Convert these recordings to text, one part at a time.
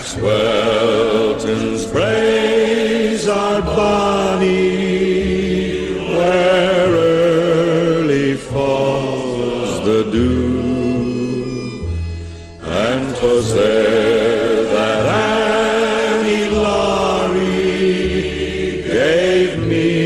Swelton's braes our bonny, where early falls the dew, and 'twas there that Annie Laurie gave me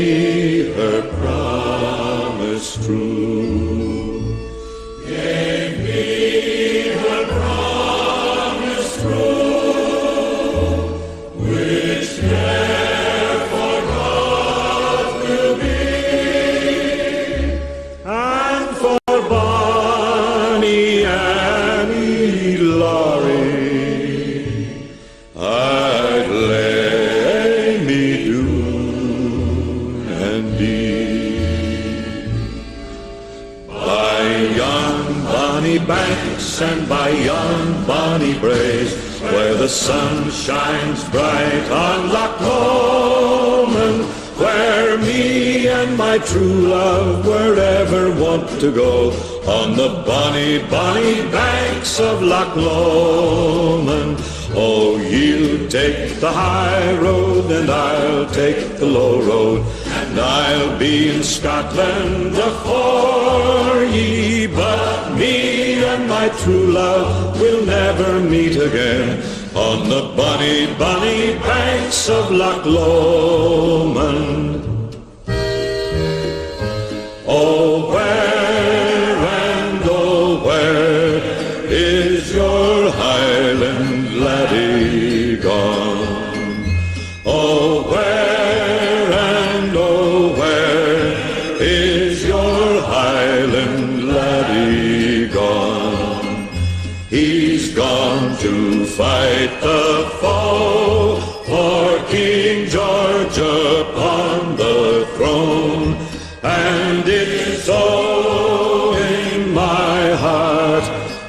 yon bonny banks and by yon bonny braes, where the sun shines bright on Loch Lomond, where me and my true love wherever want to go, on the bonny, bonny banks of Loch Lomond. Oh, you take the high road and I'll take the low road, and I'll be in Scotland afore ye, but me and my true love will never meet again on the bonny, bonny banks of Loch Lomond. Oh, where and oh, where is your Highland laddie gone? Fight the foe for King George upon the throne. And it's so in my heart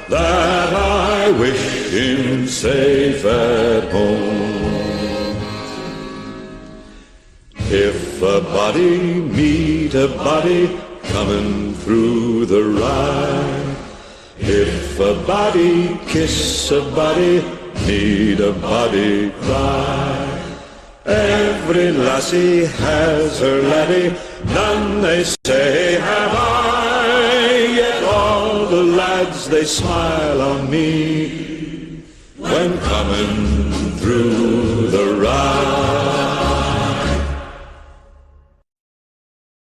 that I wish him safe at home. If a body meet a body coming through the rye, if a body kiss a body, need a body cry. Every lassie has her laddie, none they say have I. Yet all the lads they smile on me when coming through.